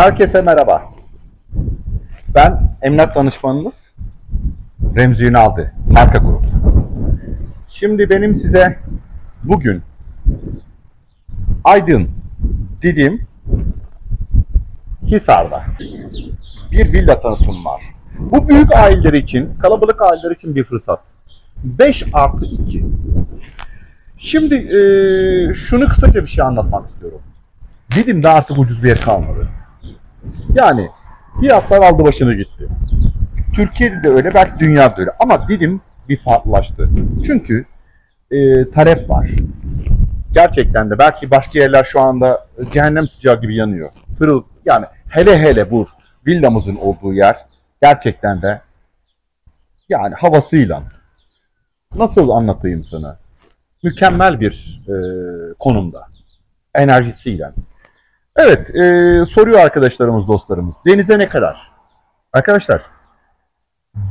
Herkese merhaba. Ben emlak danışmanınız Remzi Ünaldı, Marka Grup. Şimdi benim size bugün Aydın, Didim, Hisar'da bir villa tanıtım var. Bu büyük aileler için, kalabalık aileler için bir fırsat. 5 artı 2. Şimdi eee, şunu kısaca bir şey anlatmak istiyorum. Didim'de artık ucuz bir yer kalmadı. Yani fiyatlar aldı başını gitti. Türkiye'de de öyle, belki dünyada da öyle. Ama Didim bir farklılaştı. Çünkü e, talep var. Gerçekten de belki başka yerler şu anda cehennem sıcağı gibi yanıyor. Fırıl, yani hele hele bu villamızın olduğu yer gerçekten de yani havasıyla nasıl anlatayım sana? Mükemmel bir e, konumda. Enerjisiyle. Evet, e, soruyor arkadaşlarımız, dostlarımız. Denize ne kadar? Arkadaşlar,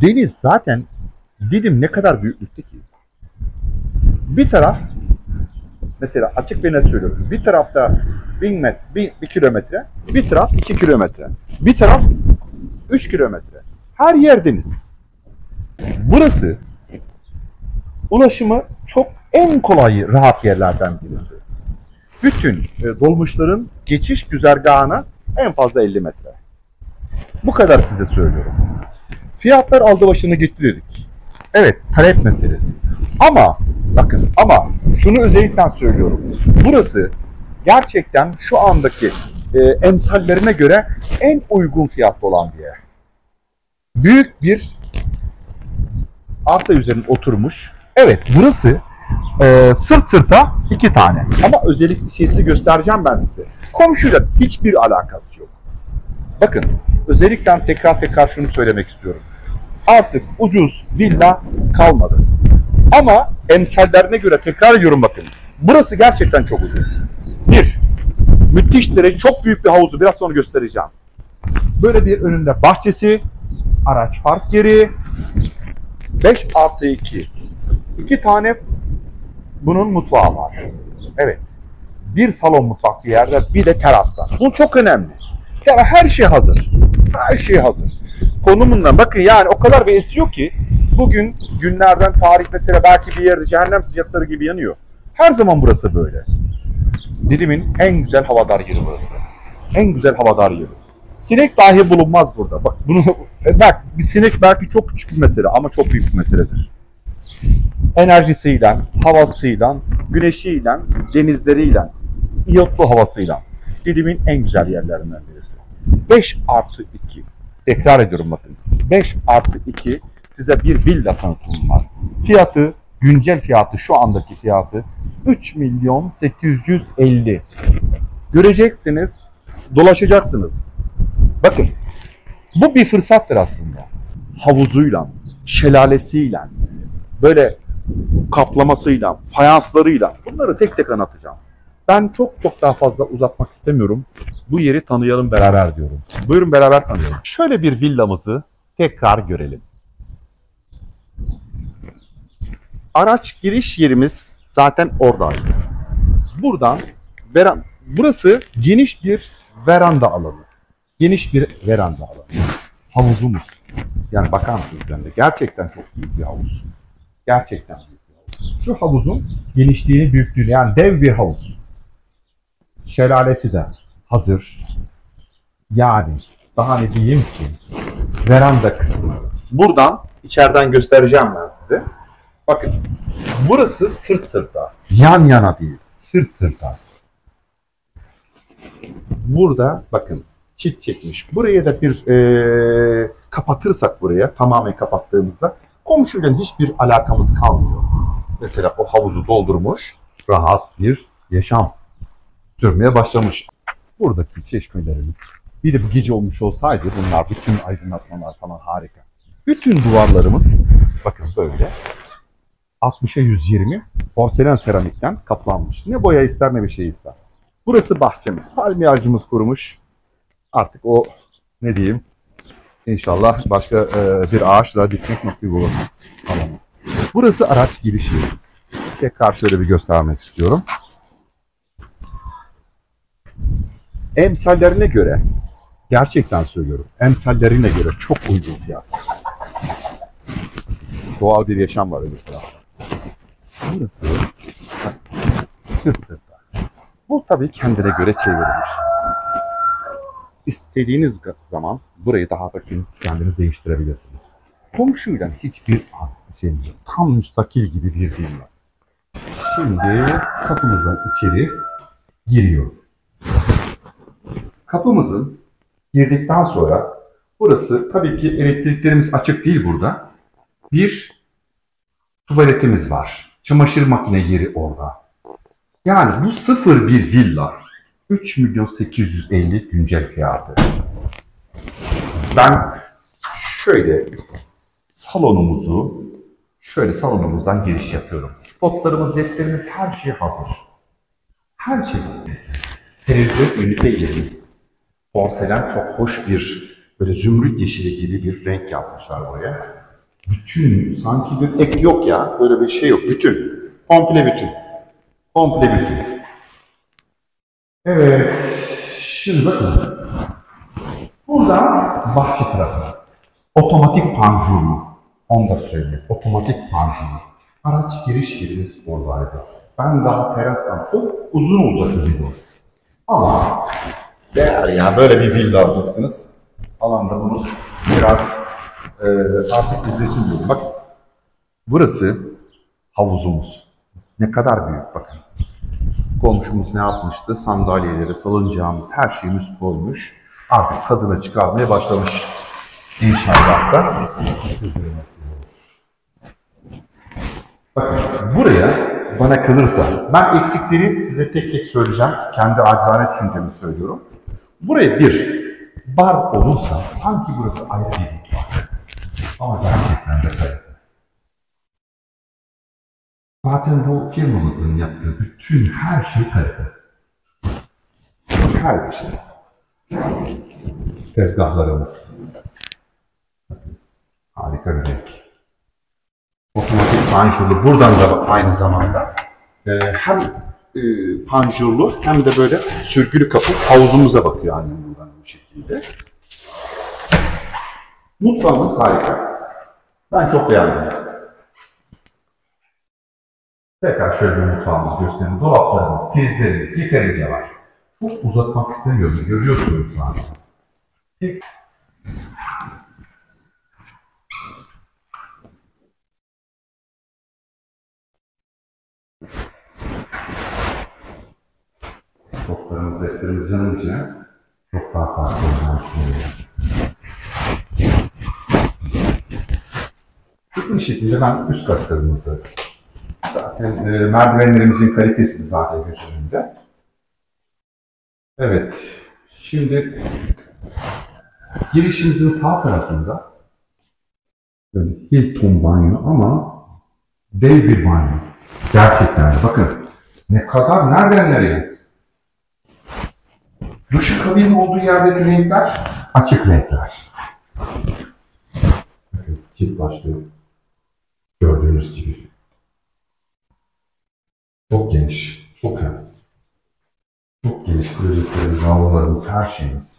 deniz zaten Didim ne kadar büyüklükte ki? Bir taraf, mesela açık ve net söylüyorum. Bir tarafta 1000 metre, 1, kilometre, bir taraf 2 kilometre, bir taraf 3 kilometre. Her yer deniz. Burası ulaşımı çok en kolay, rahat yerlerden birisi bütün e, dolmuşların geçiş güzergahına en fazla 50 metre. Bu kadar size söylüyorum. Fiyatlar aldı başını gitti dedik. Evet, talep meselesi. Ama bakın ama şunu özellikle söylüyorum. Burası gerçekten şu andaki e, emsallerine göre en uygun fiyatlı olan bir yer. Büyük bir arsa üzerine oturmuş. Evet, burası e, sırt sırta iki tane. Ama özellikle şeysi göstereceğim ben size. Komşuyla hiçbir alakası yok. Bakın özellikle tekrar tekrar şunu söylemek istiyorum. Artık ucuz villa kalmadı. Ama emsallerine göre tekrar ediyorum bakın. Burası gerçekten çok ucuz. Bir, müthiş derece çok büyük bir havuzu biraz sonra göstereceğim. Böyle bir önünde bahçesi, araç park yeri, 5 artı 2. İki tane bunun mutfağı var. Evet. Bir salon mutfak bir yerde, bir de terasta. Bu çok önemli. Yani her şey hazır. Her şey hazır. Konumundan bakın yani o kadar bir esiyor ki bugün günlerden tarih mesela belki bir yerde cehennem sıcakları gibi yanıyor. Her zaman burası böyle. Dilimin en güzel havadar yeri burası. En güzel havadar yeri. Sinek dahi bulunmaz burada. Bak bunu bak bir sinek belki çok küçük bir mesele ama çok büyük bir meseledir enerjisiyle, havasıyla, güneşiyle, denizleriyle, iyotlu havasıyla Didim'in en güzel yerlerinden birisi. 5 artı 2. Tekrar ediyorum bakın. 5 artı 2 size bir villa tanıtımı var. Fiyatı, güncel fiyatı, şu andaki fiyatı 3 milyon 850. Göreceksiniz, dolaşacaksınız. Bakın, bu bir fırsattır aslında. Havuzuyla, şelalesiyle, böyle kaplamasıyla, fayanslarıyla bunları tek tek anlatacağım. Ben çok çok daha fazla uzatmak istemiyorum. Bu yeri tanıyalım beraber diyorum. Buyurun beraber tanıyalım. Şöyle bir villamızı tekrar görelim. Araç giriş yerimiz zaten oradaydı. Buradan veran burası geniş bir veranda alanı. Geniş bir veranda alanı. Havuzumuz. Yani bakar mısınız de gerçekten çok büyük bir havuz. Gerçekten büyük bir havuz. Şu havuzun genişliğini, büyüklüğünü yani dev bir havuz. Şelalesi de hazır. Yani daha ne diyeyim ki veranda kısmı. Buradan içeriden göstereceğim ben size. Bakın burası sırt sırta. Yan yana değil. Sırt sırta. Burada bakın çit çekmiş. Buraya da bir eee, kapatırsak buraya tamamen kapattığımızda komşuyla hiçbir alakamız kalmıyor. Mesela o havuzu doldurmuş, rahat bir yaşam sürmeye başlamış. Buradaki çeşmelerimiz bir de bu gece olmuş olsaydı bunlar bütün aydınlatmalar falan harika. Bütün duvarlarımız bakın böyle 60'a 120 porselen seramikten kaplanmış. Ne boya ister ne bir şey ister. Burası bahçemiz. Palmiye ağacımız kurumuş. Artık o ne diyeyim İnşallah başka e, bir ağaç daha dikmek nasip olur. Tamam. Burası araç giriş yerimiz. Tekrar şöyle bir göstermek istiyorum. Emsallerine göre Gerçekten söylüyorum. Emsallerine göre çok uygun fiyat. Doğal bir yaşam var öbür tarafta. Bu tabii kendine göre çevrilmiş. İstediğiniz zaman burayı daha da kendiniz değiştirebilirsiniz. Komşuyla hiçbir şey yok. Tam müstakil gibi bir villa. Şimdi kapımızdan içeri giriyor. Kapımızın girdikten sonra burası tabii ki elektriklerimiz açık değil burada. Bir tuvaletimiz var. Çamaşır makine yeri orada. Yani bu sıfır bir villa. 3 milyon 850 güncel fiyatı. Ben şöyle salonumuzu şöyle salonumuzdan giriş yapıyorum. Spotlarımız, ledlerimiz her şey hazır. Her şey hazır. Televizyon ünite yerimiz. Porselen çok hoş bir böyle zümrüt yeşili gibi bir renk yapmışlar oraya. Bütün sanki bir ek yok ya. Böyle bir şey yok. Bütün. Komple bütün. Komple bütün. Evet. Şimdi bakın. Burada bahçe tarafı. Otomatik panjurlu. Onu da söyleyeyim. Otomatik panjurlu. Araç giriş yerimiz oradaydı. Ben daha terastan çok uzun olacak video. Ama değer ya böyle bir villa alacaksınız. Alanda bunu biraz e, artık izlesin diyorum. Bakın. Burası havuzumuz. Ne kadar büyük bakın. Komşumuz ne yapmıştı? Sandalyeleri, salıncağımız, her şeyimiz koymuş. Artık tadını çıkarmaya başlamış. İnşallah da sizlere nasip olur. Bakın buraya bana kalırsa, ben eksikleri size tek tek söyleyeceğim. Kendi acizane düşüncemi söylüyorum. Buraya bir bar olursa sanki burası ayrı bir mutfak. Ama gerçekten de kalite. Zaten bu firmamızın yaptığı bütün her şey kalite. Her şey. Tezgahlarımız. Harika bir renk. Otomatik panjurlu. Buradan da aynı zamanda e, hem e, panjurlu hem de böyle sürgülü kapı havuzumuza bakıyor annem buradan bu şekilde. Mutfağımız harika. Ben çok beğendim. Tekrar şöyle bir mutfağımızı göstereyim. Dolaplarımız, prizlerimiz yeterince var. Çok uzatmak istemiyorum. Görüyorsunuz zaten. Tek- Stoklarımız, defterimiz yanınca çok daha farklı olacağını düşünüyorum. Hızlı bir şekilde ben üst katlarımızı zaten e, merdivenlerimizin kalitesini zaten göz önünde. Evet. Şimdi girişimizin sağ tarafında böyle Hilton banyo ama dev bir banyo. Gerçekten bakın ne kadar nereden nereye? Duşakabinin olduğu yerdeki renkler açık renkler. Bakın çift başlı gördüğünüz gibi. Çok geniş, çok yani. Çok geniş klozetlerimiz, lavabolarımız, her şeyimiz.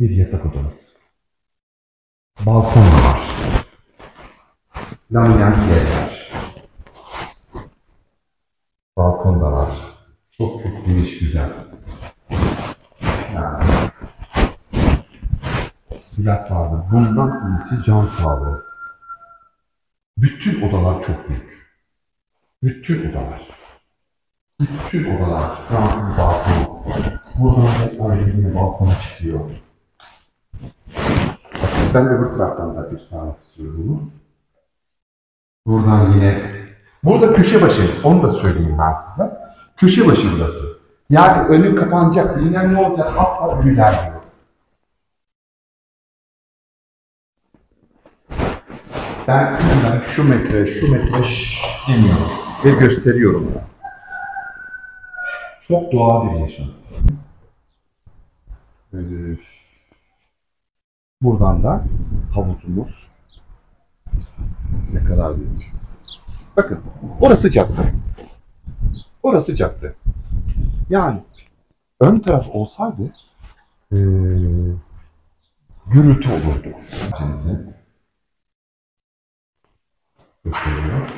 Bir yatak odamız. Balkon var. Laminat yerler. Balkon da var. Çok çok geniş, güzel. Yani. Silah vardı. Bundan iyisi can sağlığı. Bütün odalar çok büyük. Bütün odalar. Bütün odalar. Fransız balkonu. Buradan da ayrı bir balkona çıkıyor. Ben bu taraftan da göstermek istiyorum bunu. Buradan yine... Burada köşe başı, onu da söyleyeyim ben size. Köşe başı burası. Yani önü kapanacak, bilmem ne olacak, asla önü vermiyor. Ben hemen şu metre, şu metre demiyorum ve gösteriyorum. Çok doğal bir yaşam. Ee, buradan da havuzumuz ne kadar büyük. Bakın orası cadde. Orası cadde. Yani ön taraf olsaydı eee, gürültü olurdu. Gösteriyor.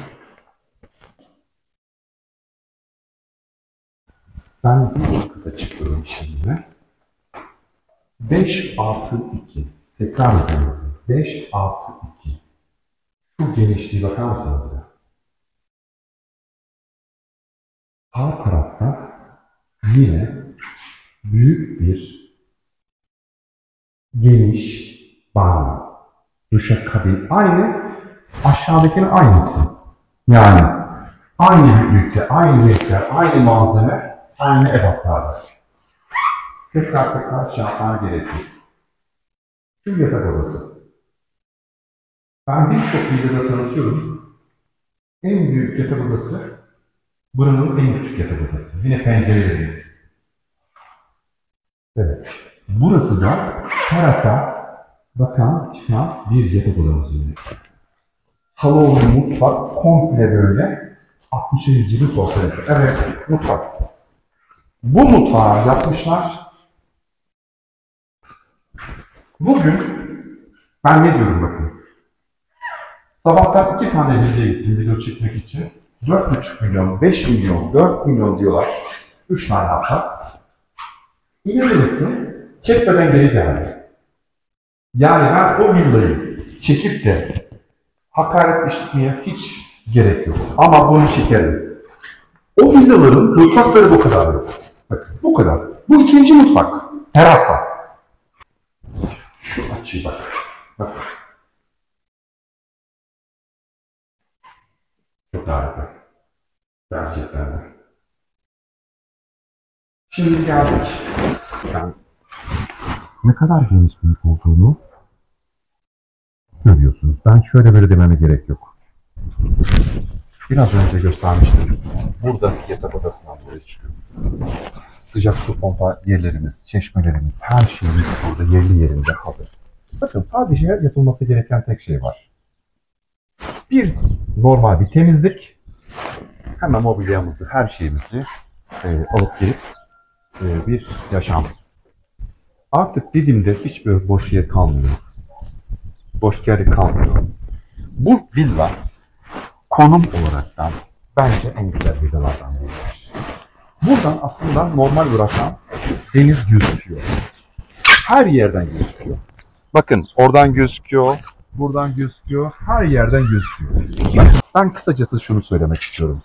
Ben bu kata çıkıyorum şimdi. 5 artı 2. Tekrar ediyorum. 5 artı 2. Şu genişliği bakar mısınız ya? Sağ tarafta yine büyük bir geniş banyo. Duşakabin. Aynı aşağıdakinin aynısı. Yani aynı büyüklükte, aynı renkler, aynı malzeme, aynı ebatlarda. Tekrar tekrar şey yapmana gerek yok. Şu yatak odası. Ben birçok videoda tanıtıyorum. En büyük yatak odası buranın en küçük yatak odası. Yine pencerelerimiz. Evet. Burası da terasa bakan çıkan bir yatak odamız yine. Salon, mutfak komple böyle 60 gibi sofrası. Evet, mutfak. Bu mutfağı yapmışlar. Bugün ben ne diyorum bakın. Sabahtan iki tane diziye gittim video çekmek için. 4,5 milyon, 5 milyon, 4 milyon diyorlar. 3 tane yapsak. İnanırsın çekmeden geri geldi. Yani ben o villayı çekip de hakaret işitmeye hiç gerek yok. Ama bunu çekerim. O villaların mutfakları bu kadar. Bakın bu kadar. Bu ikinci mutfak. Terasta. Şu açıyı bak. Bak. Çok harika. Gerçekten de. Şimdi geldik. Ne kadar geniş büyük olduğunu görüyorsunuz. Ben şöyle böyle dememe gerek yok. Biraz önce göstermiştim. Burada yatak odasından buraya çıkıyor. Sıcak su pompa yerlerimiz, çeşmelerimiz, her şeyimiz burada yerli yerinde hazır. Bakın sadece yapılması gereken tek şey var. Bir normal bir temizlik. Hemen mobilyamızı, her şeyimizi e, alıp gelip e, bir yaşam. Artık Didim'de hiçbir boş yer kalmıyor. Boş yer kalmıyor. Bu villa konum olaraktan bence en güzel villalardan biri. Buradan aslında normal bırakan deniz gözüküyor. Her yerden gözüküyor. Bakın oradan gözüküyor, buradan gözüküyor, her yerden gözüküyor. Ben, ben kısacası şunu söylemek istiyorum.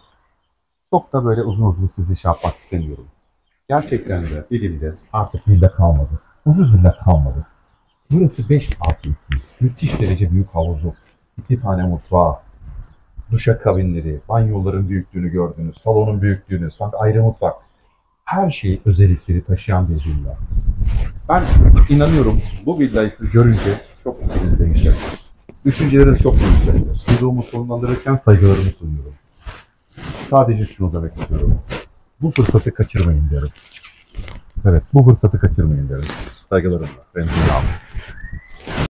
Çok da böyle uzun uzun sizi şey istemiyorum. Gerçekten de elimde artık villa kalmadı. Ucuz villa kalmadı. Burası 5 artı 2. Müthiş derece büyük havuzu. iki tane mutfağı. Duşa kabinleri, banyoların büyüklüğünü gördünüz, salonun büyüklüğünü, sanki ayrı mutfak. Her şey özellikleri taşıyan bir villa. Ben inanıyorum bu villayı siz görünce çok fikriniz değişecektir. Düşünceleriniz çok değişecektir. Sizi umutlandırırken saygılarımı sunuyorum. Sadece şunu demek istiyorum. Bu fırsatı kaçırmayın derim. Evet, bu fırsatı kaçırmayın derim. Saygılarımla. Ben Dünya.